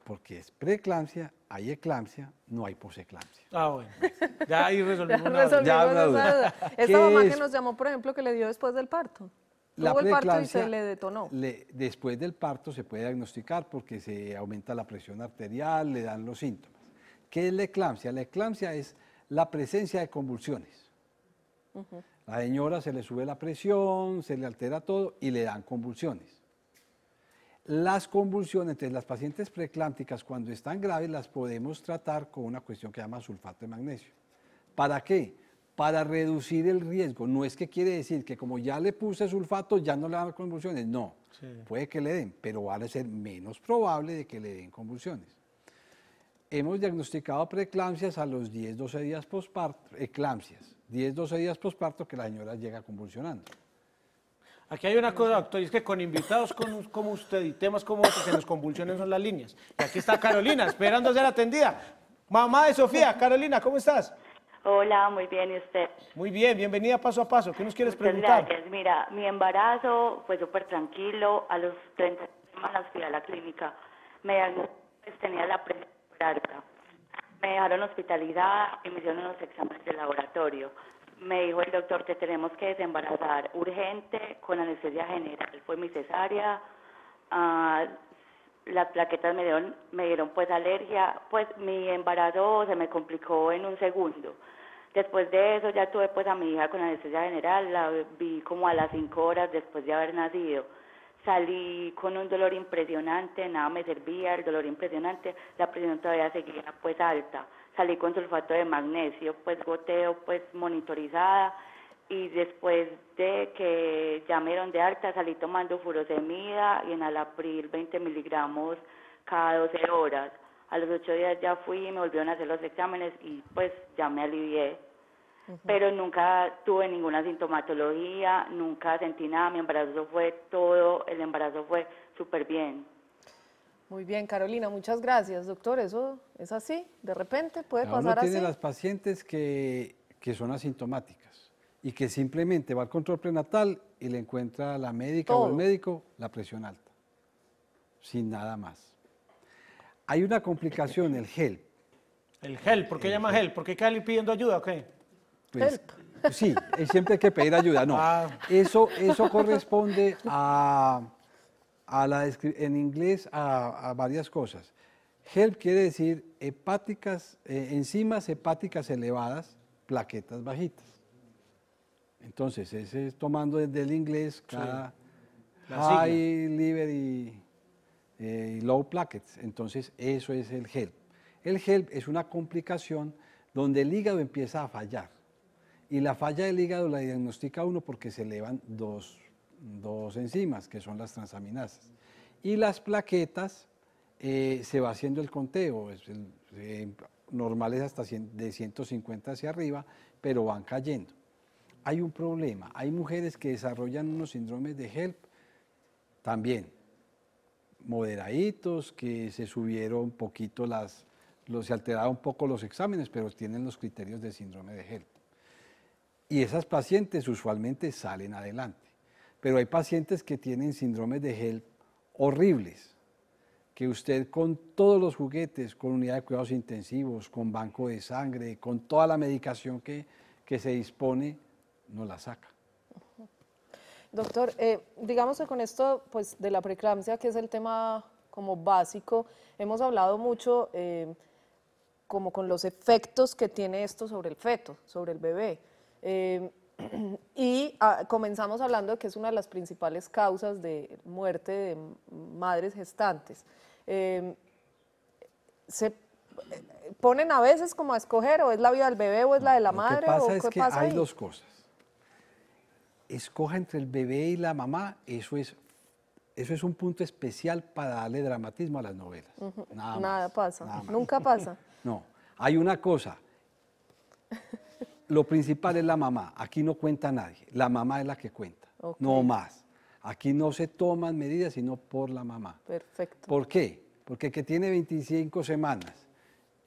porque es preeclampsia, hay eclampsia, no hay poseclampsia. Ah, bueno. Ya ahí Ya resolvimos una resolvimos Ya una duda. duda. ¿Qué Esta mamá es? que nos llamó, por ejemplo, que le dio después del parto. La Tuvo el parto y se le detonó. le- después del parto se puede diagnosticar porque se aumenta la presión arterial, le dan los síntomas. ¿Qué es la eclampsia? La eclampsia es la presencia de convulsiones. La señora se le sube la presión, se le altera todo y le dan convulsiones. Las convulsiones, entonces las pacientes preeclámpticas cuando están graves las podemos tratar con una cuestión que se llama sulfato de magnesio. ¿Para qué? Para reducir el riesgo. No es que quiere decir que como ya le puse sulfato ya no le dan convulsiones. No, puede que le den, pero va a ser menos probable de que le den convulsiones. Hemos diagnosticado preeclampsias a los 10, 12 días posparto, eclampsias, 10, 12 días posparto que la señora llega convulsionando. Aquí hay una cosa, doctor, y es que con invitados con- como usted y temas como estos que nos convulsionen son las líneas. Y aquí está Carolina, esperando ser atendida. Mamá de Sofía, Carolina, ¿cómo estás? Hola, muy bien, ¿y usted? Muy bien, bienvenida paso a paso. ¿Qué nos quieres Muchas preguntar? gracias. Mira, mi embarazo fue súper tranquilo. A los 30 semanas fui a la clínica. Me pues, tenía la presión Me dejaron hospitalizada y me hicieron unos exámenes de laboratorio. Me dijo el doctor que tenemos que desembarazar urgente con anestesia general. Fue mi cesárea. ah, las plaquetas me dieron, me dieron pues alergia, pues mi embarazo se me complicó en un segundo. Después de eso ya tuve pues a mi hija con anestesia general, la vi como a las cinco horas después de haber nacido. Salí con un dolor impresionante, nada me servía, el dolor impresionante, la presión todavía seguía pues alta. Salí con sulfato de magnesio, pues goteo, pues monitorizada y después de que ya me dieron de alta salí tomando furosemida y enalapril 20 miligramos cada 12 horas. A los 8 días ya fui y me volvieron a hacer los exámenes y pues ya me alivié. Pero nunca tuve ninguna sintomatología, nunca sentí nada, mi embarazo fue todo, el embarazo fue súper bien. Muy bien, Carolina, muchas gracias, doctor. ¿Eso es así? ¿De repente puede Ahora uno pasar tiene así? las pacientes que, que son asintomáticas y que simplemente va al control prenatal y le encuentra a la médica o el médico la presión alta, sin nada más. Hay una complicación, el HELP. El gel, ¿por qué llama gel? ¿Por qué pidiendo ayuda o qué? Pues, sí, eh, siempre hay que pedir ayuda. No, Ah. eso, eso corresponde a, a la en inglés a, a varias cosas. HELP quiere decir hepáticas, eh, enzimas hepáticas elevadas, plaquetas bajitas. Entonces, ese es tomando desde el inglés cada La high, liver y, eh, y low plaquets. Entonces, eso es el HELP. El HELP es una complicación donde el hígado empieza a fallar. Y la falla del hígado la diagnostica uno porque se elevan dos, dos enzimas, que son las transaminasas. Y las plaquetas, eh, se va haciendo el conteo. es eh, hasta 100 de 150 hacia arriba, pero van cayendo. Hay un problema. Hay mujeres que desarrollan unos síndromes de HELP también moderaditos, que se subieron un poquito las, se alteraron un poco los exámenes, pero tienen los criterios de síndrome de HELP. Y esas pacientes usualmente salen adelante. Pero hay pacientes que tienen síndromes de HELP horribles, que usted con todos los juguetes, con unidad de cuidados intensivos, con banco de sangre, con toda la medicación que, se dispone, no la saca. Doctor, eh, digamos que con esto pues, de la preeclampsia, que es el tema como básico, hemos hablado mucho eh, como con los efectos que tiene esto sobre el feto, sobre el bebé. Eh, y ah, comenzamos hablando de que es una de las principales causas de muerte de madres gestantes. Eh, ¿Se eh, ponen a veces como a escoger o es la vida del bebé o es la de la madre? Que pasa o es qué que pasa hay ahí? dos cosas. Escoja entre el bebé y la mamá, eso es, eso es un punto especial para darle dramatismo a las novelas. Nada, Nada más, pasa, nada más. nunca pasa. No, hay una cosa. Lo principal es la mamá. Aquí no cuenta nadie. La mamá es la que cuenta. No más. Aquí no se toman medidas sino por la mamá. Perfecto. ¿Por qué? Porque el que tiene 25 semanas,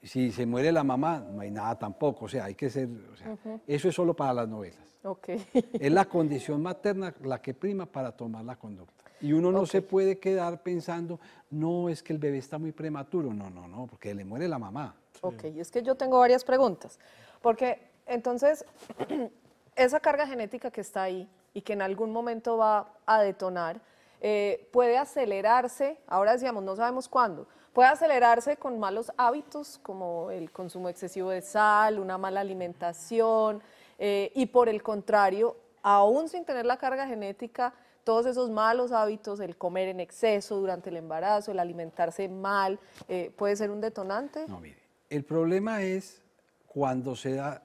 si se muere la mamá, no hay nada tampoco. O sea, hay que ser. o sea, Ujú. Eso es solo para las novelas. Ok. Es la condición materna la que prima para tomar la conducta. Y uno no se puede quedar pensando, no, es que el bebé está muy prematuro. No, no, no, porque le muere la mamá. Ok, es que yo tengo varias preguntas. Porque entonces, esa carga genética que está ahí y que en algún momento va a detonar, eh, puede acelerarse, ahora decíamos, no sabemos cuándo, puede acelerarse con malos hábitos como el consumo excesivo de sal, una mala alimentación, eh, y por el contrario, aún sin tener la carga genética, todos esos malos hábitos, el comer en exceso durante el embarazo, el alimentarse mal, eh, puede ser un detonante. No, mire, el problema es cuando se da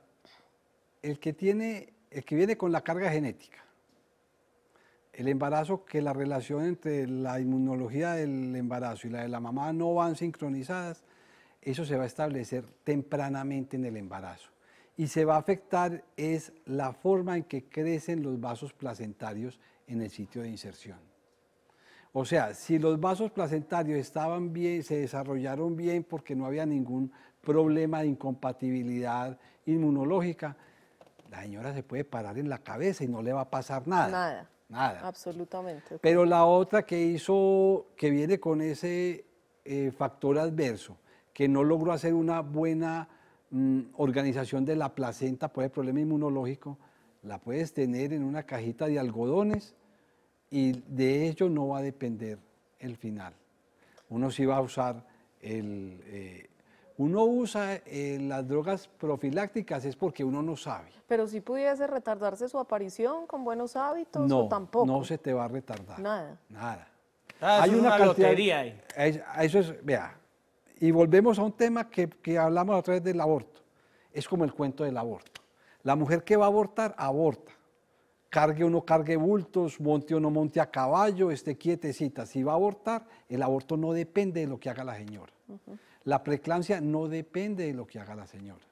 el que tiene, el que viene con la carga genética. El embarazo, que la relación entre la inmunología del embarazo y la de la mamá no van sincronizadas, eso se va a establecer tempranamente en el embarazo. Y se va a afectar es la forma en que crecen los vasos placentarios en el sitio de inserción. O sea, si los vasos placentarios estaban bien, se desarrollaron bien porque no había ningún problema de incompatibilidad inmunológica, la señora se puede parar en la cabeza y no le va a pasar nada. Nada. Nada. Absolutamente. Pero la otra que hizo, que viene con ese eh, factor adverso, que no logró hacer una buena mm, organización de la placenta por el problema inmunológico, la puedes tener en una cajita de algodones y de ello no va a depender el final. Uno sí va a usar el... eh, uno usa eh, las drogas profilácticas es porque uno no sabe. Pero si pudiese retardarse su aparición con buenos hábitos No, o tampoco. no se te va a retardar. Nada. Nada. Ah, eso es una lotería ahí. Eso es, vea, y volvemos a un tema que, que hablamos a través del aborto. Es como el cuento del aborto. La mujer que va a abortar, aborta. Cargue o no cargue bultos, monte o no monte a caballo, esté quietecita. Si va a abortar, el aborto no depende de lo que haga la señora. La preeclampsia no depende de lo que haga la señora.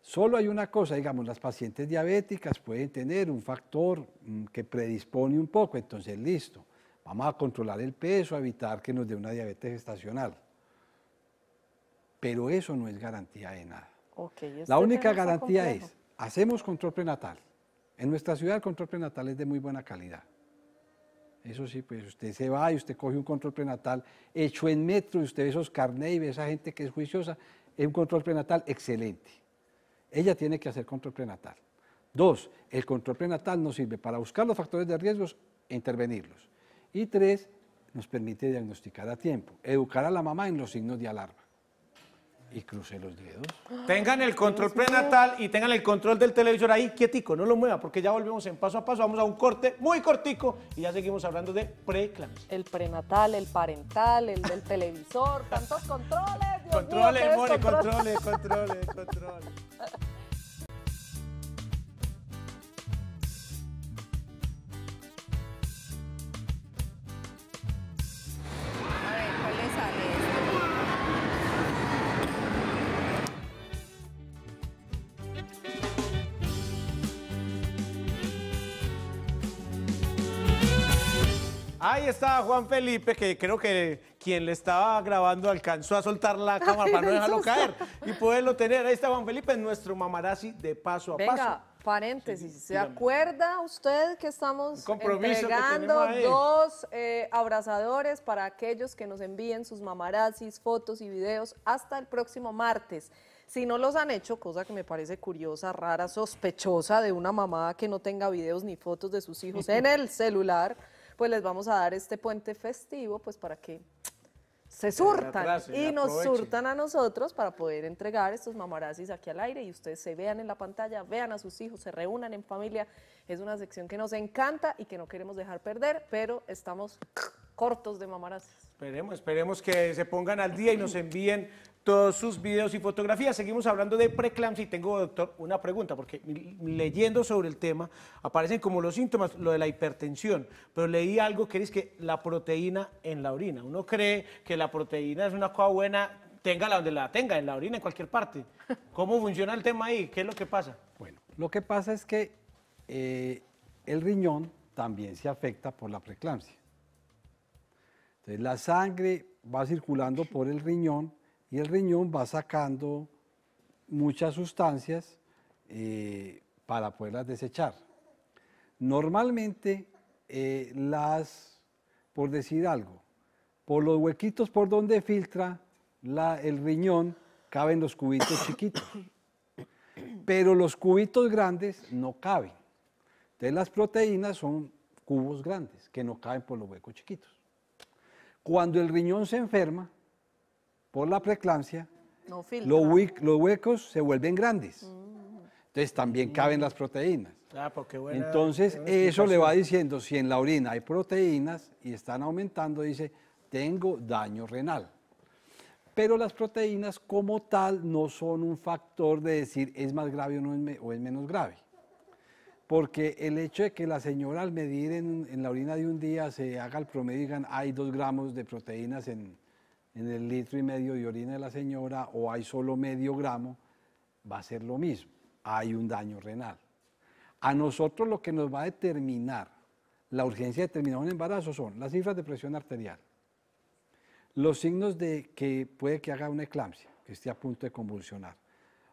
Solo hay una cosa, digamos, las pacientes diabéticas pueden tener un factor mm, que predispone un poco, entonces listo, vamos a controlar el peso, a evitar que nos dé una diabetes gestacional. Pero eso no es garantía de nada. Ok, este La única garantía complejo. es, hacemos control prenatal. En nuestra ciudad el control prenatal es de muy buena calidad. Eso sí, pues usted se va y usted coge un control prenatal hecho en metro y usted ve esos carnet y ve esa gente que es juiciosa, es un control prenatal excelente. Ella tiene que hacer control prenatal. Dos, el control prenatal nos sirve para buscar los factores de riesgos e intervenirlos. Y tres, nos permite diagnosticar a tiempo, educar a la mamá en los signos de alarma. Y crucé los dedos. Tengan el control prenatal y tengan el control del televisor ahí quietico, no lo mueva porque ya volvemos en paso a paso, vamos a un corte muy cortico y ya seguimos hablando de preeclampsia. El prenatal, el parental, el del televisor, tantos controles. Dios mío, Controle, qué more, descontrol. controle, controle, controle. Ahí está Juan Felipe, que creo que quien le estaba grabando alcanzó a soltar la cámara para no dejarlo caer y poderlo tener. Ahí está Juan Felipe, nuestro mamarazzi de paso a Venga, paso. paréntesis, ¿se dígame. acuerda usted que estamos que entregando ahí. dos eh, abrazadores para aquellos que nos envíen sus mamarazis, fotos y videos hasta el próximo martes? Si no los han hecho, cosa que me parece curiosa, rara, sospechosa de una mamá que no tenga videos ni fotos de sus hijos en el celular, pues les vamos a dar este puente festivo pues para que se surtan y nos surtan a nosotros para poder entregar estos mamarazis aquí al aire y ustedes se vean en la pantalla, vean a sus hijos, se reúnan en familia. Es una sección que nos encanta y que no queremos dejar perder, pero estamos cortos de mamarazis. Esperemos, esperemos que se pongan al día y nos envíen todos sus videos y fotografías. Seguimos hablando de preeclampsia y tengo, doctor, una pregunta, porque leyendo sobre el tema aparecen como los síntomas, lo de la hipertensión, pero leí algo que es que la proteína en la orina. Uno cree que la proteína es una cosa buena, tenga donde la tenga, en la orina, en cualquier parte. ¿Cómo funciona el tema ahí? ¿Qué es lo que pasa? Bueno, lo que pasa es que eh, el riñón también se afecta por la preeclampsia. Entonces la sangre va circulando por el riñón y el riñón va sacando muchas sustancias eh, para poderlas desechar. Normalmente eh, las, por decir algo, por los huequitos por donde filtra el riñón caben los cubitos chiquitos pero los cubitos grandes no caben. Entonces las proteínas son cubos grandes que no caben por los huecos chiquitos. Cuando el riñón se enferma por la preeclampsia, No los, hue- los huecos se vuelven grandes. Entonces también caben las proteínas. Ah, porque buena- Entonces buena eso le va diciendo, si en la orina hay proteínas y están aumentando, dice, tengo daño renal. Pero las proteínas como tal no son un factor de decir es más grave o, no es, me- o es menos grave. Porque el hecho de que la señora al medir en, en la orina de un día se haga el promedio y digan hay dos gramos de proteínas en, en el litro y medio de orina de la señora o hay solo medio gramo, va a ser lo mismo. Hay un daño renal. A nosotros lo que nos va a determinar la urgencia de terminar un embarazo son las cifras de presión arterial, los signos de que puede que haga una eclampsia, que esté a punto de convulsionar,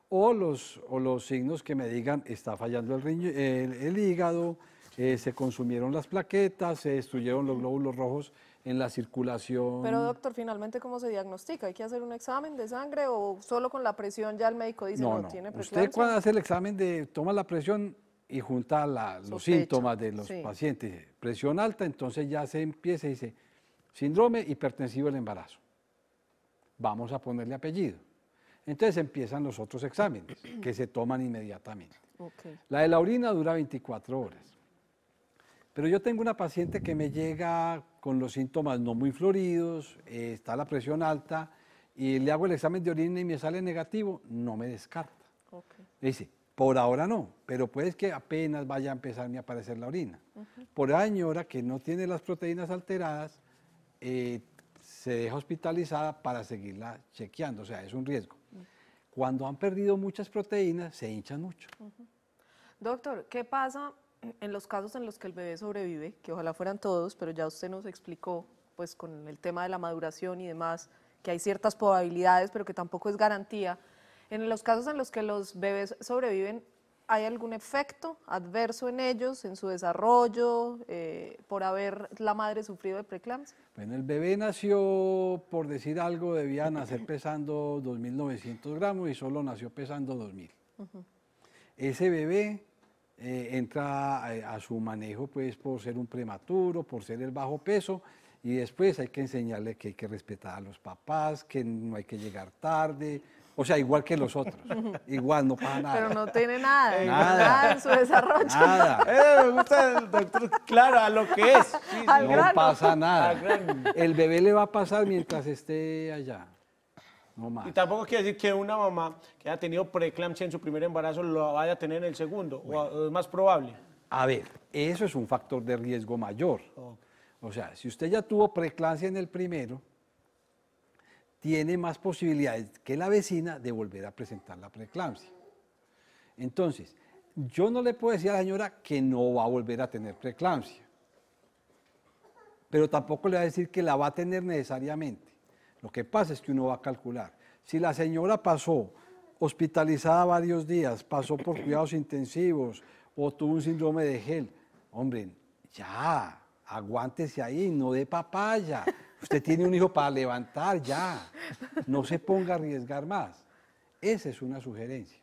o los, o los signos que me digan está fallando el, el hígado, eh, se consumieron las plaquetas, se destruyeron los glóbulos rojos en la circulación. Pero doctor, finalmente, ¿cómo se diagnostica? ¿Hay que hacer un examen de sangre o solo con la presión ya el médico dice no, no, no. tiene Usted preeclampsia? cuando hace el examen de, toma la presión y junta la- los Sospecha, síntomas de los sí. pacientes. Presión alta, entonces ya se empieza y dice, síndrome hipertensivo del embarazo. Vamos a ponerle apellido. Entonces empiezan los otros exámenes que se toman inmediatamente. La de la orina dura 24 horas. Pero yo tengo una paciente que me llega con los síntomas no muy floridos, eh, está la presión alta y le hago el examen de orina y me sale negativo, no me descarta. ok. Me dice, por ahora no, pero puede que apenas vaya a empezarme a aparecer la orina. Por la señora que no tiene las proteínas alteradas, eh, se deja hospitalizada para seguirla chequeando, o sea, es un riesgo. Cuando han perdido muchas proteínas, se hinchan mucho. Doctor, ¿qué pasa en los casos en los que el bebé sobrevive? Que ojalá fueran todos, pero ya usted nos explicó, pues con el tema de la maduración y demás, que hay ciertas probabilidades, pero que tampoco es garantía. En los casos en los que los bebés sobreviven, ¿hay algún efecto adverso en ellos, en su desarrollo, eh, por haber la madre sufrido de preeclampsia? Bueno, el bebé nació, por decir algo, debía nacer pesando 2.900 gramos y solo nació pesando 2.000. Ese bebé eh, entra a, a su manejo pues por ser un prematuro, por ser el bajo peso Y después hay que enseñarle que hay que respetar a los papás, que no hay que llegar tarde. O sea, igual que los otros. igual, no pasa nada. Pero no tiene nada, Nada. nada en su desarrollo. Nada. Eh, me gusta el doctor, claro, a lo que es. Sí, No grano. pasa nada. El bebé le va a pasar mientras esté allá. No más. Y tampoco quiere decir que una mamá que haya tenido preeclampsia en su primer embarazo lo vaya a tener en el segundo, o es más probable. A ver, eso es un factor de riesgo mayor. O sea, si usted ya tuvo preeclampsia en el primero, tiene más posibilidades que la vecina de volver a presentar la preeclampsia. Entonces, yo no le puedo decir a la señora que no va a volver a tener preeclampsia, pero tampoco le voy a decir que la va a tener necesariamente. Lo que pasa es que uno va a calcular. Si la señora pasó hospitalizada varios días, pasó por cuidados intensivos o tuvo un síndrome de gel, hombre, ya, aguántese ahí, no dé papaya. Usted tiene un hijo para levantar, ya. No se ponga a arriesgar más. Esa es una sugerencia.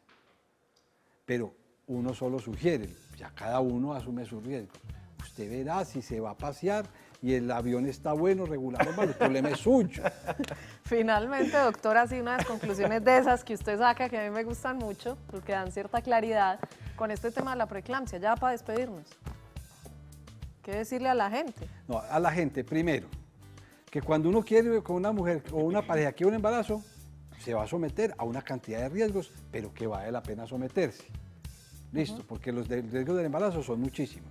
Pero uno solo sugiere, ya cada uno asume sus riesgos. Usted verá si se va a pasear y el avión está bueno, regular, el problema es suyo. Finalmente, doctora, sí, unas conclusiones de esas que usted saca que a mí me gustan mucho, porque dan cierta claridad con este tema de la preeclampsia, ya para despedirnos. ¿Qué decirle a la gente? No, a la gente, primero, que cuando uno quiere con una mujer o una pareja quiere un embarazo, se va a someter a una cantidad de riesgos, pero que vale la pena someterse. Listo, porque los de- riesgos del embarazo son muchísimos.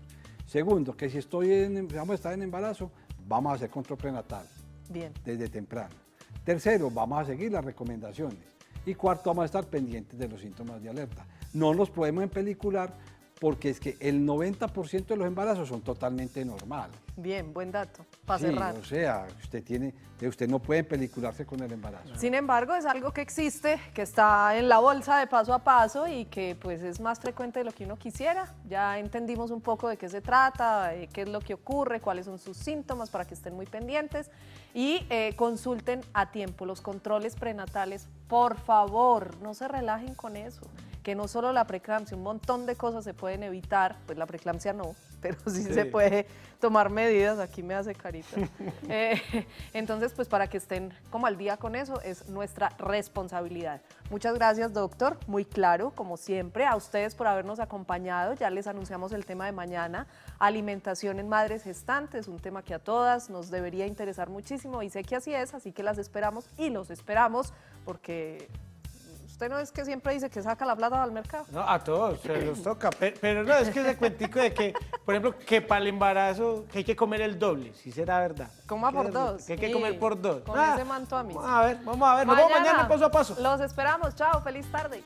Segundo, que si estoy en, vamos a estar en embarazo, vamos a hacer control prenatal Bien. desde temprano. Tercero, vamos a seguir las recomendaciones. Y cuarto, vamos a estar pendientes de los síntomas de alerta. No nos podemos empelicular porque es que el 90% de los embarazos son totalmente normales. Bien, buen dato, para Sí, cerrar. o sea, usted tiene, usted no puede pelicularse con el embarazo. Sin embargo, es algo que existe, que está en la bolsa de paso a paso y que pues es más frecuente de lo que uno quisiera. Ya entendimos un poco de qué se trata, de qué es lo que ocurre, cuáles son sus síntomas para que estén muy pendientes y eh, consulten a tiempo los controles prenatales. Por favor, no se relajen con eso, que no solo la preeclampsia, un montón de cosas se pueden evitar, pues la preeclampsia no, pero sí, se puede tomar medidas, aquí me hace carita. Eh, entonces, pues para que estén como al día con eso, es nuestra responsabilidad. Muchas gracias, doctor, muy claro, como siempre, a ustedes por habernos acompañado, ya les anunciamos el tema de mañana, alimentación en madres gestantes, un tema que a todas nos debería interesar muchísimo y sé que así es, así que las esperamos y los esperamos porque... Usted no es que siempre dice que saca la plata al mercado. No, a todos se los toca. Pe- Pero, no, es que ese cuentico de que, por ejemplo, que para el embarazo que hay que comer el doble, si será verdad. Coma por dos. Que hay que comer por dos. Con Ah, ese manto a mí. Vamos a ver, vamos a ver. Nos vemos mañana paso a paso. Los esperamos. Chao, feliz tarde.